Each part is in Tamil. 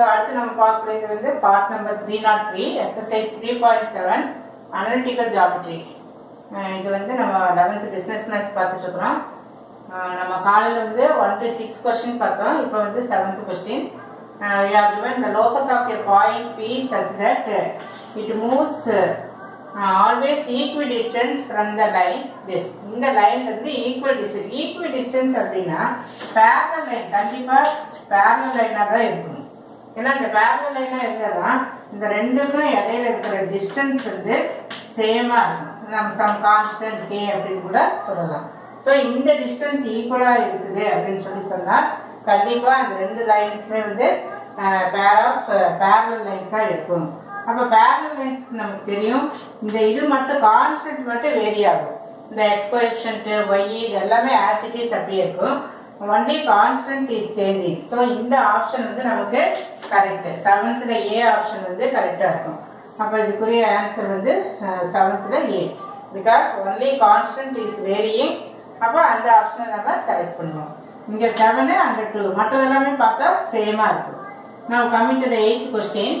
ஸோ அடுத்து நம்ம பார்க்கக்கூடியது வந்து part number three not three exercise three point seven analytical geometry இது வந்து நம்ம லெவன்த் பிஸ்னஸ் மேக்ஸ் பார்த்துட்டு இருக்கிறோம். நம்ம காலையில் வந்து ஒன் டு சிக்ஸ் கொஸ்டின் பார்த்தோம். இப்போ வந்து seventh question we are given the locus of a point P such that uh, it moves uh, always equidistant from the line இந்த லைன் வந்து equidistant டிஸ்டன்ஸ் அப்படின்னா பேரல் லைன் கண்டிப்பாக பேரல் லைனாக தான் இருக்கும். ஏன்னா இந்த parallel லைனா இருந்தாதான் இந்த ரெண்டுக்கும் இடையில இருக்கிற டிஸ்டன்ஸ் வந்து சேமா இருக்கும். நம்ம சம் கான்ஸ்டன்ட் கே அப்படின்னு கூட சொல்லலாம். ஸோ இந்த டிஸ்டன்ஸ் ஈக்குவலா இருக்குது அப்படின்னு சொல்லி சொன்னா கண்டிப்பா அந்த ரெண்டு லைன்ஸுமே வந்து பேர் ஆஃப் பேரல் லைன்ஸா இருக்கும். அப்ப பேரல் லைன்ஸ் நமக்கு தெரியும். இந்த இது மட்டும் கான்ஸ்டன்ட் மட்டும் வேரி ஆகும். இந்த எக்ஸ்கோஎஃபிஷியன்ட் ஒய் இது எல்லாமே ஆசிட்டிஸ் அப்படியே இருக்கும். Only constant is changing so இந்த ஆப்ஷன் வந்து நமக்கு கரெக்டு செவன்த்தில் ஏ ஆப்ஷன் வந்து கரெக்டாக இருக்கும். அப்போ இதுக்குரிய ஆன்சர் வந்து செவன்த்தில் a because only constant is varying அப்போ அந்த ஆப்ஷனை நம்ம செலக்ட் பண்ணுவோம். இங்கே செவனு அங்கே டூ மற்றதெல்லாமே பார்த்தா சேமாக இருக்கும். நம்ம coming to the eighth question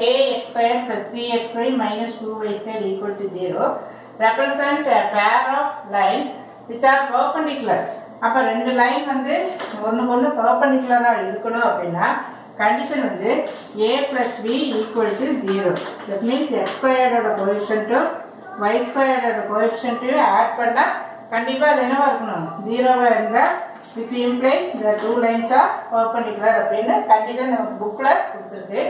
k x square plus three x five minus two y square equal to zero represent pair of line which are perpendiculars அப்போ ரெண்டு லைன் வந்து ஒன்று ஒன்று பர்பண்டிகுலராக இருக்கணும் அப்படின்னா கண்டிஷன் வந்து a plus b equal to zero that means x ஸ்கொயரோட கோஎஃபிஷியன்ட்டும் ஒய் ஸ்கொயரோட கோஎஃபிஷியன்ட்டையும் ஆட் பண்ணால் கண்டிப்பாக அது என்னவாக இருக்கணும்? ஜீரோவாக இருந்தால் வித் இம்ப்ளை இந்த டூ லைன்ஸ் ஆர் பர்பண்டிகுலர் அப்படின்னு கண்டிஷன் நம்ம புக்கில் கொடுத்துருக்கு.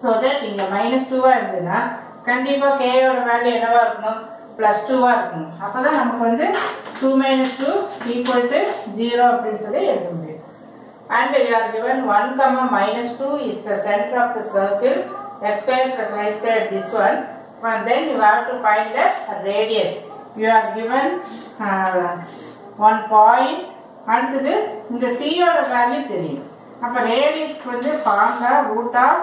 ஸோ தட் இங்கே மைனஸ் டூவாக இருந்ததுன்னா கண்டிப்பாக கேயோட வேல்யூ என்னவாக இருக்கணும்? ப்ளஸ் டூவாக இருக்கணும். அப்போ தான் நமக்கு வந்து 2 minus 2 equal to 0 அப்படின்னு சொல்லி எழுத முடியும் and we are given 1 comma minus 2 is the center of the circle x square plus y square this one and then you have to find the radius you are given uh, one point அடுத்தது இந்த சியோட வேல்யூ தெரியும் அப்ப ரேடியஸ்க்கு வந்து ஃபார்முலா ரூட் ஆஃப்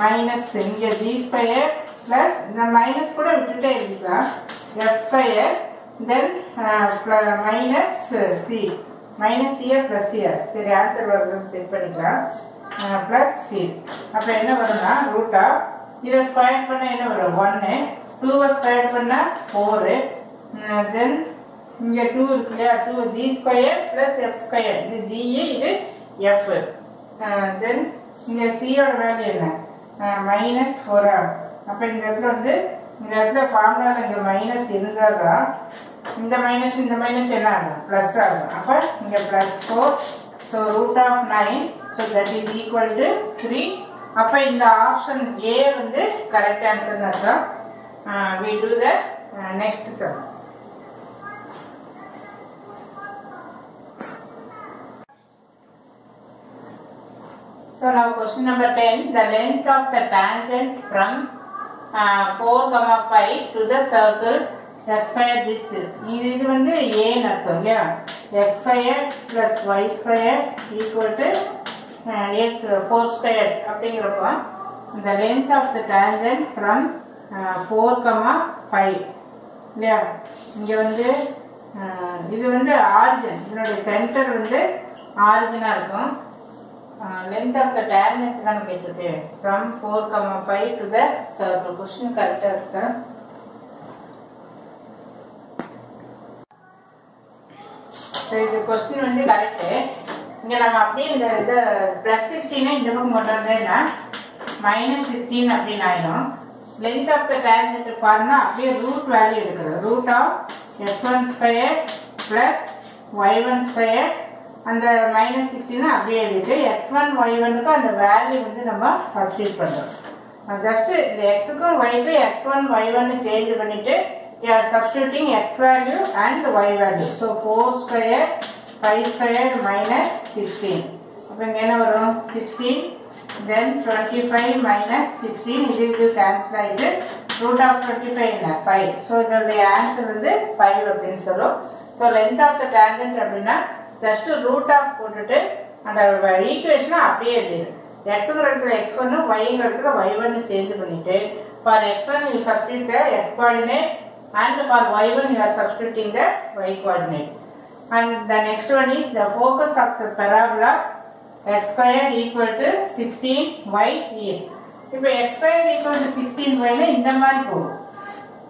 மைனஸ் இங்க ஜி ஸ்கொயர் பிளஸ் இந்த மைனஸ் கூட விட்டுட்டே எழுதிக்கலாம் f square then minus c minus ca plus cr சரி ஆன்சர் வருதுன்னு செக் பண்ணிக்கலாம். பிளஸ் சி அப்போ என்ன வரும்னா ரூட் ஆஃப் இதை ஸ்கொயர் பண்ண என்ன வரும்? ஒன்று டூவை ஸ்கொயர் பண்ணா ஃபோரு தென் இங்கே டூ இருக்கு இல்லையா? Two G square plus F square இது ஜிஇ இது எஃப் தென் இங்கே சியோட வேல்யூ என்ன? மைனஸ் ஃபோரா அப்போ இந்த இடத்துல வந்து இந்த இடத்துல ஃபார்முலாவில் இங்கே மைனஸ் இருந்தால் தான் இந்த மைனஸ் இந்த மைனஸ் என்ன ஆகும் ப்ளஸ் ஆகும். அப்போ இங்கே plus four so root of nine so that is equal to three அப்போ இந்த ஆப்ஷன் ஏ வந்து கரெக்ட் ஆன்சர்னு அர்த்தம். We do the next sum So now question number 10, the length of the tangent from uh, 4, comma 5 to the circle x square this இது இது வந்து a ன்னு அர்த்தம் இல்லையா x square plus y square equal to uh, x 4 square அப்படிங்கிறப்போ the length of the tangent from uh, 4, comma 5 இல்லையா இங்க வந்து uh, இது வந்து ஆரிஜின் இதனுடைய சென்டர் வந்து ஆரிஜினா இருக்கும் லென்த் ஆஃப் த டேஞ்சன்ட் தான் கேட்டிருக்கு. From four comma five to the circle question கரெக்டாக இருக்கு? ஸோ இது கொஸ்டின் வந்து கரெக்டு இங்கே நம்ம அப்படியே இந்த இது ப்ளஸ் சிக்ஸ்டீனை இந்த பக்கம் கொண்டு வந்தேன்னா மைனஸ் சிக்ஸ்டீன் அப்படின்னு ஆயிடும். லென்த் ஆஃப் த டேஞ்சன்ட் பாருன்னா அப்படியே ரூட் வேல்யூ எடுக்கிறது. Root of f one square plus y one square அந்த மைனஸ் சிக்ஸ்டின் அப்படியே எழுதிட்டு எக்ஸ் ஒன் ஒய் ஒன்னுக்கு அந்த வேல்யூ வந்து நம்ம சப்ஸ்டியூட் பண்ணுறோம் ஜஸ்ட் இந்த எக்ஸுக்கும் ஒய்க்கும் எக்ஸ் ஒன் ஒய் ஒன்னு சேஞ்ச் பண்ணிட்டு substituting x value and y value so four square five square minus sixteen அப்போ இங்கே என்ன வரும்? Sixteen then twenty five minus sixteen இது இது கேன்சல் ஆகிட்டு ரூட் ஆஃப் டுவெண்ட்டி ஃபைவ் என்ன? ஃபைவ் ஸோ இதனுடைய ஆன்சர் வந்து ஃபைவ் அப்படின்னு சொல்லும் so length of the tangent அப்படின்னா ஜஸ்ட் ரூட் ஆஃப் போட்டுட்டு அந்த ஈக்குவேஷனை அப்படியே எழுதிடு. எக்ஸுங்கிற இடத்துல எக்ஸ் ஒன்று ஒய்ங்கிற இடத்துல ஒய் ஒன்று சேஞ்ச் பண்ணிட்டு for x one you substitute the x coordinate and for y one you are substituting the y coordinate and the next one is the focus of the parabola x square equal to sixteen y is இப்போ x square equal to sixteen ஒய்னா இந்த மாதிரி போகும்.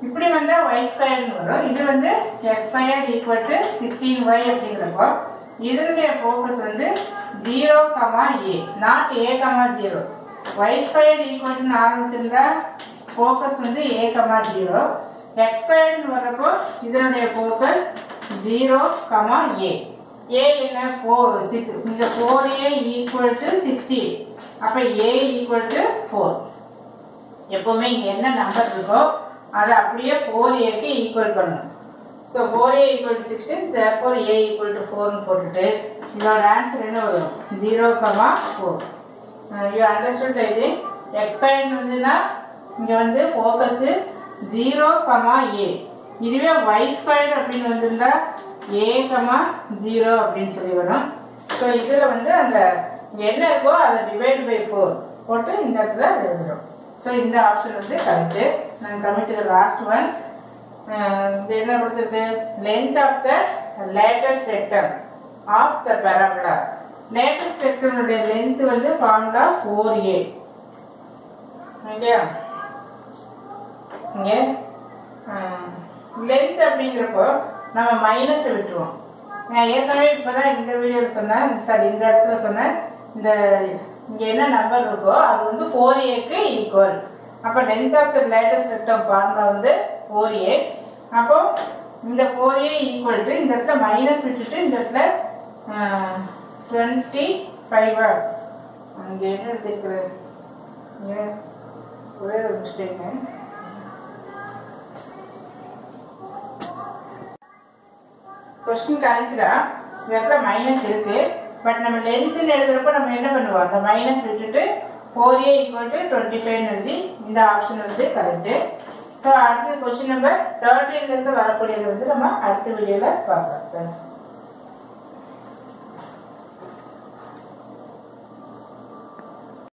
இப்படி வந்தா ஒய் ஸ்கொயர்னு வரும். இது வந்து x square equal to sixteen y அப்படிங்கிறப்போ இதனுடைய ஃபோக்கஸ் வந்து zero comma a not a comma zero y square equal ஆரம்பிச்சிருந்தா focus வந்து ஏ கமா ஜீரோ எக்ஸ் ஸ்கொயர்னு வர்றப்போ இதனுடைய focus zero comma a a என்ன? ஃபோர் சிக்ஸ் இந்த four a equal to sixty அப்போ ஏ ஈக்குவல் டு ஃபோர் எப்பவுமே இங்க என்ன நம்பர் இருக்கோ அதை அப்படியே ஃபோர் ஏக்கு ஈக்குவல் பண்ணணும். So four a equal to sixteen therefore a equal to ஃபோர்னு போட்டுட்டு இதோட ஆன்சர் என்ன வரும்? Zero comma four you understood இது எக்ஸ்பைன் வந்துன்னா இங்கே வந்து ஃபோக்கஸு ஜீரோ கமா ஏ இதுவே ஒய் ஸ்கொயர் அப்படின்னு வந்திருந்தா ஏ கமா ஜீரோ அப்படின்னு சொல்லி வரும். ஸோ இதில் வந்து அந்த என்ன இருக்கோ அதை டிவைட் பை ஃபோர் போட்டு இந்த இடத்துல எழுதுறோம். ஸோ இந்த ஆப்ஷன் வந்து கரெக்டு நான் கமிட் த லாஸ்ட் ஒன் என்ன கொடுத்துருக்கு? Length of the latus rectum of the parabola latus ரெக்டனுடைய length வந்து ஃபார்முலா ஃபோர் ஏ ஓகே இங்கே லென்த் அப்படிங்கிறப்போ நம்ம மைனஸை விட்டுருவோம். நான் ஏற்கனவே இப்போதான் இந்த வீடியோவில் சொன்னேன். சாரி இந்த இடத்துல சொன்னேன். இந்த இங்கே என்ன நம்பர் இருக்கோ அது வந்து ஃபோர் ஏக்கு ஈக்குவல் அப்போ length of the latus rectum formula வந்து ஃபோர் ஏ அப்போ இந்த ஃபோர் ஏ ஈக்குவல் டு இந்த இடத்துல மைனஸ் விட்டுட்டு இந்த இடத்துல டுவெண்ட்டி ஃபைவா அங்கே என்ன எடுத்துருக்குறது ஒரே ஒரு மிஸ்டேக்கு கொஸ்டின் கரெக்ட் தான் இந்த இடத்துல மைனஸ் இருக்கு. பட் நம்ம லென்த்னு எழுதுறப்ப நம்ம என்ன பண்ணுவோம்? அந்த மைனஸ் விட்டுட்டு four a equal to twenty ஃபைவ்னு எழுதி இந்த ஆப்ஷன் வந்து கரெக்டு ஸோ அடுத்து கொஸ்டின் நம்பர் தேர்ட்டீன்லேருந்து வரக்கூடியது வந்து நம்ம அடுத்த வீடியோவில் பார்க்கலாம். சார்